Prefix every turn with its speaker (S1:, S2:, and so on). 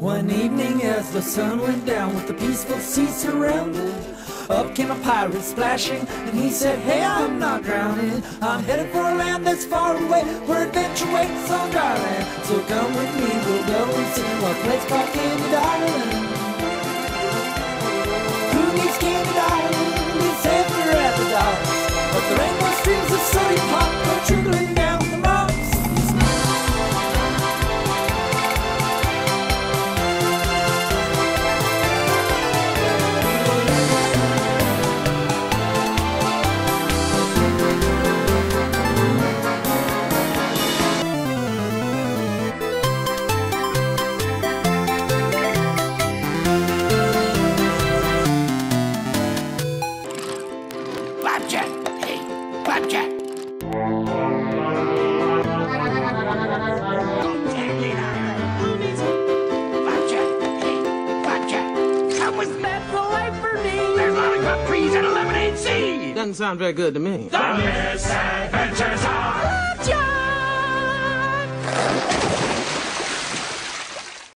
S1: One evening as the sun went down with the peaceful sea surrounded, up came a pirate splashing, and he said, Hey, I'm not drowning. I'm headed for a land that's far away, where adventure waits on dry. So come with me, we'll go and see a place called Candied Island. Who needs Candied Island? It's safer at the docks. But there ain't no streams of sodium pop go trickling
S2: Flapjack! Hey, Flapjack! Flapjack! Hey, Flapjack! Come with
S1: That's the life for me.
S2: There's lollipop trees and a lemonade sea!
S3: Doesn't sound very good to me.
S2: The misadventures of